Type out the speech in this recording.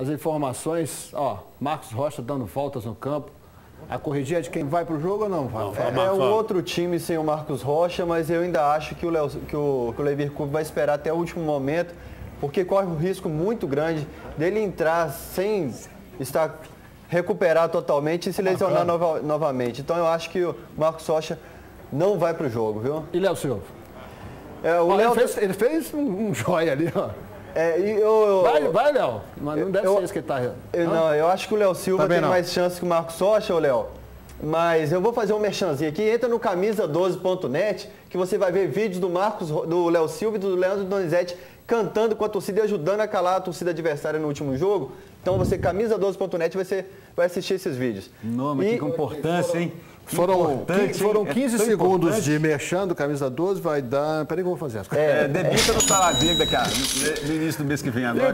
as informações, ó, Marcos Rocha dando voltas no campo. A corrigir é de quem vai para o jogo ou não? Vai? É, é um outro time sem o Marcos Rocha, mas eu ainda acho que o, Leo, que o, que o Leverkusen vai esperar até o último momento, porque corre um risco muito grande dele entrar sem estar recuperado totalmente e se lesionar nova, novamente. Então eu acho que o Marcos Rocha não vai para o jogo, viu? E Léo Silva? É, o Ó, Léo ele, fez, ele fez um, um joia ali, ó. É, eu, eu- Vai, vai, Léo. Mas não deve Eu- ser esse que tá. eu- não, eu acho que o Léo Silva Também tem não. mais chance que o Marcos Rocha, ô Léo. Mas eu vou fazer um merchanzinho aqui. Entra no camisa12.net que você vai ver vídeos do Marcos, do Léo Silva e do Leandro Donizete cantando com a torcida e ajudando a calar a torcida adversária no último jogo. Então você, camisa12.net, você vai assistir esses vídeos. Nome, E- que importância, hein? Foram, foram hein? É 15 tão segundos importante. de merchando, camisa 12, vai dar. Peraí que eu vou fazer as coisas. É, debita no salário dele daqui a, no no início do mês que vem agora.